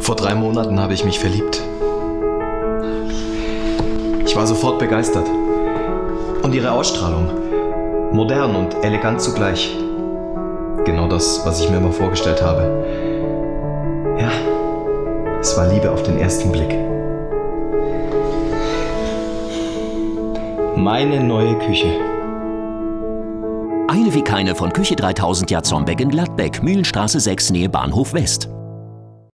Vor drei Monaten habe ich mich verliebt. Ich war sofort begeistert. Und ihre Ausstrahlung. Modern und elegant zugleich. Genau das, was ich mir immer vorgestellt habe. Ja, es war Liebe auf den ersten Blick. Meine neue Küche. Eine wie keine von Küche 3000 Jatzombeck in Gladbeck, Mühlenstraße 6, Nähe Bahnhof West.